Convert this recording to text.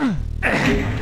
Ugh.